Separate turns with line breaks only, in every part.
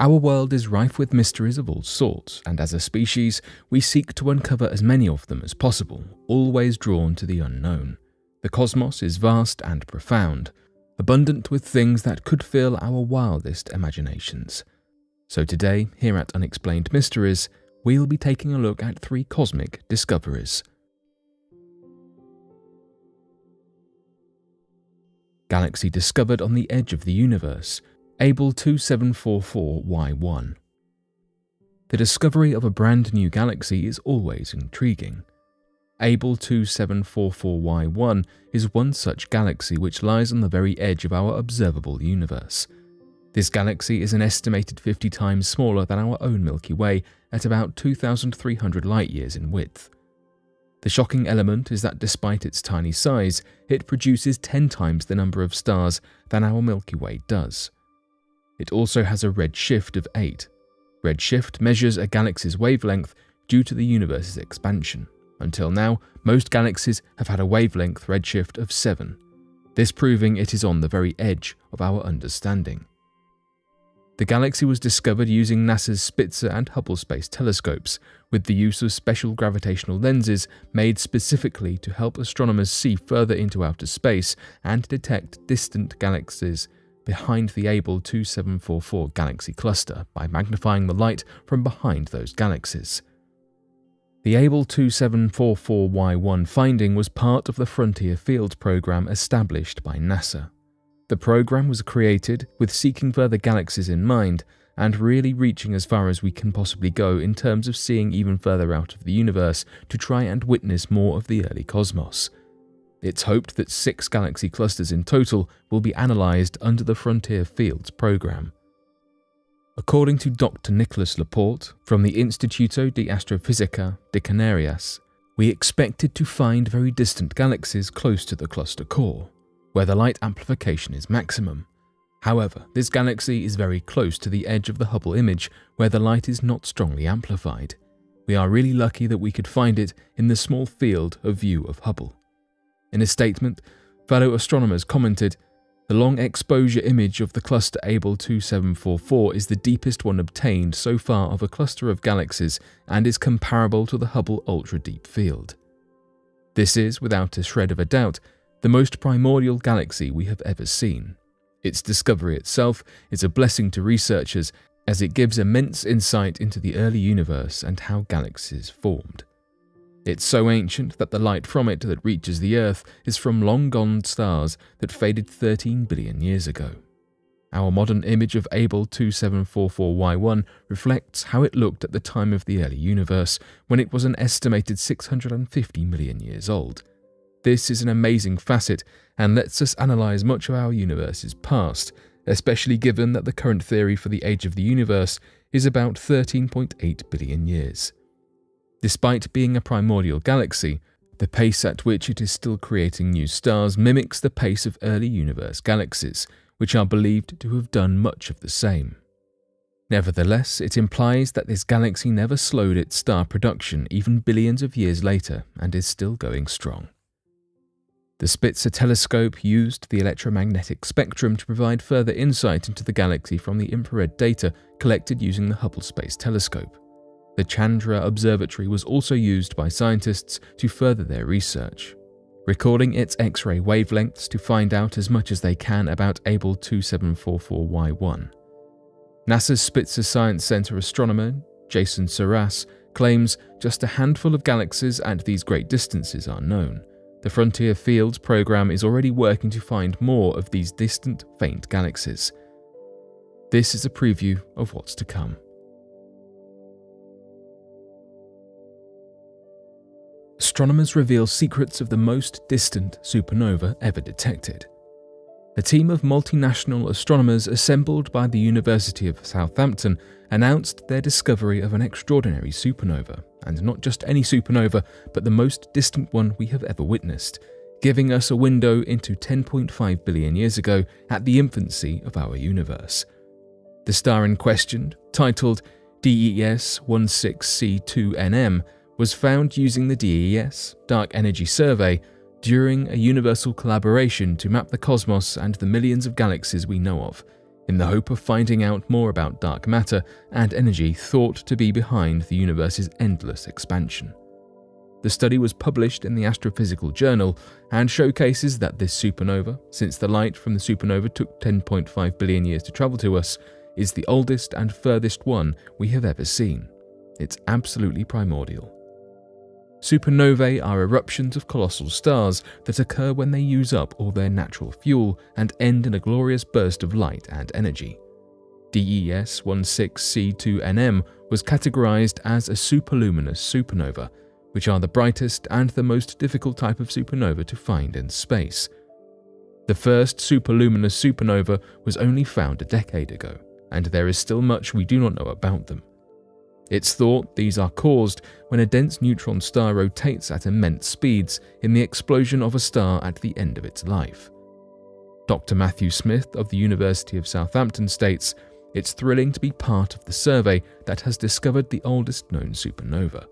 Our world is rife with mysteries of all sorts, and as a species, we seek to uncover as many of them as possible, always drawn to the unknown. The cosmos is vast and profound, abundant with things that could fill our wildest imaginations. So today, here at Unexplained Mysteries, we'll be taking a look at three cosmic discoveries. Galaxy discovered on the edge of the universe, Abell 2744Y1. The discovery of a brand new galaxy is always intriguing. Abell 2744Y1 is one such galaxy which lies on the very edge of our observable universe. This galaxy is an estimated 50 times smaller than our own Milky Way at about 2,300 light years in width. The shocking element is that despite its tiny size, it produces 10 times the number of stars than our Milky Way does. It also has a redshift of 8. Redshift measures a galaxy's wavelength due to the universe's expansion. Until now, most galaxies have had a wavelength redshift of 7, this proving it is on the very edge of our understanding. The galaxy was discovered using NASA's Spitzer and Hubble Space Telescopes, with the use of special gravitational lenses made specifically to help astronomers see further into outer space and detect distant galaxies behind the Abell 2744 galaxy cluster by magnifying the light from behind those galaxies. The Abell 2744Y1 finding was part of the Frontier Field program established by NASA. The program was created with seeking further galaxies in mind and really reaching as far as we can possibly go in terms of seeing even further out of the universe to try and witness more of the early cosmos. It's hoped that six galaxy clusters in total will be analysed under the Frontier Fields program. According to Dr. Nicholas Laporte from the Instituto de Astrofísica de Canarias, we expected to find very distant galaxies close to the cluster core, where the light amplification is maximum. However, this galaxy is very close to the edge of the Hubble image, where the light is not strongly amplified. We are really lucky that we could find it in the small field of view of Hubble. In a statement, fellow astronomers commented the long exposure image of the cluster Abell 2744 is the deepest one obtained so far of a cluster of galaxies and is comparable to the Hubble Ultra Deep Field. This is, without a shred of a doubt, the most primordial galaxy we have ever seen. Its discovery itself is a blessing to researchers as it gives immense insight into the early universe and how galaxies formed. It's so ancient that the light from it that reaches the Earth is from long gone stars that faded 13 billion years ago. Our modern image of Abell 2744Y1 reflects how it looked at the time of the early universe, when it was an estimated 650 million years old. This is an amazing facet and lets us analyse much of our universe's past, especially given that the current theory for the age of the universe is about 13.8 billion years. Despite being a primordial galaxy, the pace at which it is still creating new stars mimics the pace of early universe galaxies, which are believed to have done much of the same. Nevertheless, it implies that this galaxy never slowed its star production even billions of years later and is still going strong. The Spitzer telescope used the electromagnetic spectrum to provide further insight into the galaxy from the infrared data collected using the Hubble Space Telescope. The Chandra Observatory was also used by scientists to further their research, recording its X ray wavelengths to find out as much as they can about Abell 2744Y1. NASA's Spitzer Science Center astronomer, Jason Surace, claims just a handful of galaxies at these great distances are known. The Frontier Fields program is already working to find more of these distant, faint galaxies. This is a preview of what's to come. Astronomers reveal secrets of the most distant supernova ever detected. A team of multinational astronomers assembled by the University of Southampton announced their discovery of an extraordinary supernova, and not just any supernova, but the most distant one we have ever witnessed, giving us a window into 10.5 billion years ago at the infancy of our universe. The star in question, titled DES 16C2NM, was found using the DES Dark Energy Survey during a universal collaboration to map the cosmos and the millions of galaxies we know of. in the hope of finding out more about dark matter and energy thought to be behind the universe's endless expansion. The study was published in the Astrophysical Journal and showcases that this supernova, since the light from the supernova took 10.5 billion years to travel to us, is the oldest and furthest one we have ever seen. It's absolutely primordial. Supernovae are eruptions of colossal stars that occur when they use up all their natural fuel and end in a glorious burst of light and energy. DES 16C2NM was categorized as a superluminous supernova which are the brightest and the most difficult type of supernova to find in space. The first superluminous supernova was only found a decade ago, and there is still much we do not know about them. It's thought these are caused when a dense neutron star rotates at immense speeds in the explosion of a star at the end of its life. Dr. Matthew Smith of the University of Southampton states, It's thrilling to be part of the survey that has discovered the oldest known supernova.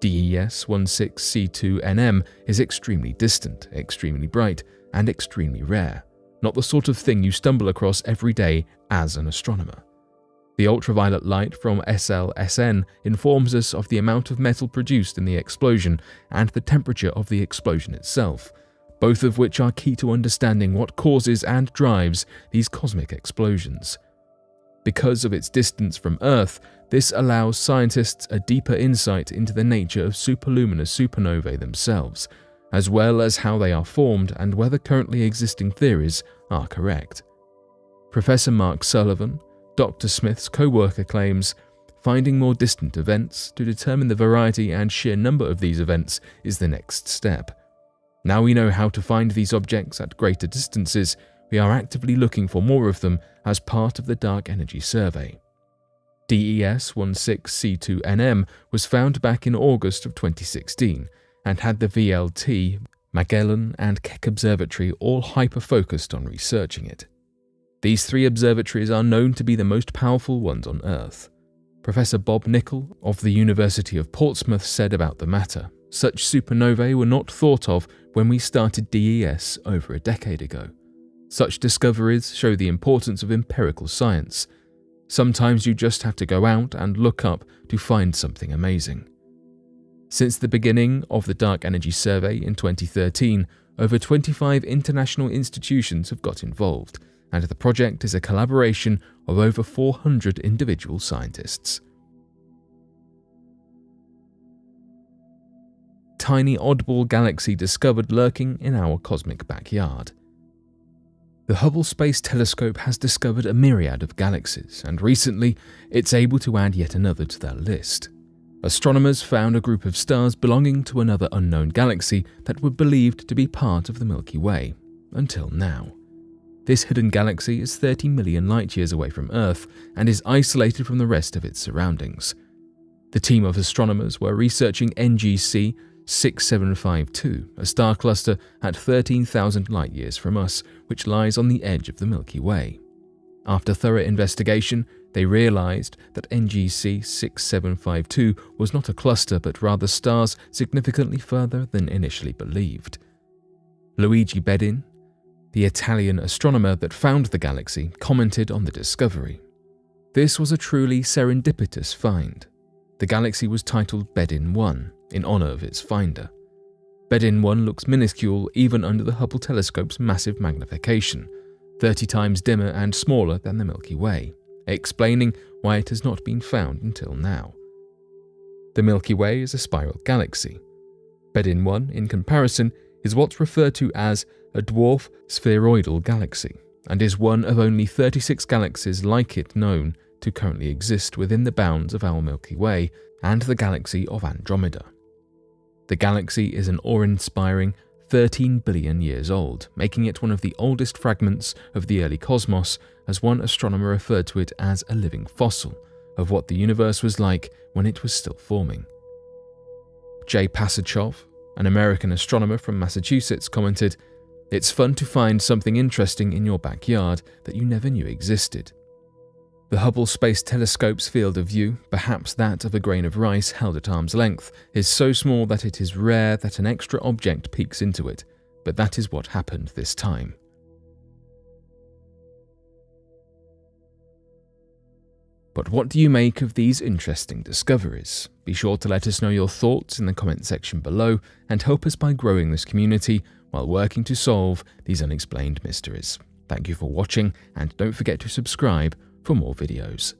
DES 16C2NM is extremely distant, extremely bright, and extremely rare, not the sort of thing you stumble across every day as an astronomer. The ultraviolet light from SLSN informs us of the amount of metal produced in the explosion and the temperature of the explosion itself, both of which are key to understanding what causes and drives these cosmic explosions. Because of its distance from Earth, this allows scientists a deeper insight into the nature of superluminous supernovae themselves, as well as how they are formed and whether currently existing theories are correct. Professor Mark Sullivan, Dr. Smith's co worker, claims finding more distant events to determine the variety and sheer number of these events is the next step. Now we know how to find these objects at greater distances, we are actively looking for more of them as part of the Dark Energy Survey. DES 16C2NM was found back in August of 2016 and had the VLT, Magellan, and Keck Observatory all hyper focused on researching it. These three observatories are known to be the most powerful ones on Earth. Professor Bob Nichol of the University of Portsmouth said about the matter such supernovae were not thought of when we started DES over a decade ago. Such discoveries show the importance of empirical science Sometimes you just have to go out and look up to find something amazing. Since the beginning of the Dark Energy Survey in 2013, over 25 international institutions have got involved, and the project is a collaboration of over 400 individual scientists. Tiny oddball galaxy discovered lurking in our cosmic backyard. The Hubble Space Telescope has discovered a myriad of galaxies, and recently it's able to add yet another to that list. Astronomers found a group of stars belonging to another unknown galaxy that were believed to be part of the Milky Way, until now. This hidden galaxy is 30 million light years away from Earth and is isolated from the rest of its surroundings. The team of astronomers were researching NGC 6752, a star cluster at 13,000 light years from us, which lies on the edge of the Milky Way. After thorough investigation, they realized that NGC 6752 was not a cluster but rather stars significantly further than initially believed. Luigi Bedin, the Italian astronomer that found the galaxy, commented on the discovery. This was a truly serendipitous find. The galaxy was titled Bedin 1, in honour of its finder. Bedin 1 looks minuscule even under the Hubble telescope's massive magnification, 30 times dimmer and smaller than the Milky Way, explaining why it has not been found until now. The Milky Way is a spiral galaxy. Bedin 1, in comparison, is what's referred to as a dwarf spheroidal galaxy, and is one of only 36 galaxies like it known to currently exist within the bounds of our Milky Way and the galaxy of Andromeda. The galaxy is an awe inspiring 13 billion years old, making it one of the oldest fragments of the early cosmos, as one astronomer referred to it as a living fossil of what the universe was like when it was still forming. Jay Pasachoff, an American astronomer from Massachusetts, commented, It's fun to find something interesting in your backyard that you never knew existed. The Hubble Space Telescope's field of view, perhaps that of a grain of rice held at arm's length, is so small that it is rare that an extra object peeks into it, but that is what happened this time. But what do you make of these interesting discoveries? Be sure to let us know your thoughts in the comment section below and help us by growing this community while working to solve these unexplained mysteries. Thank you for watching and don't forget to subscribe for more videos.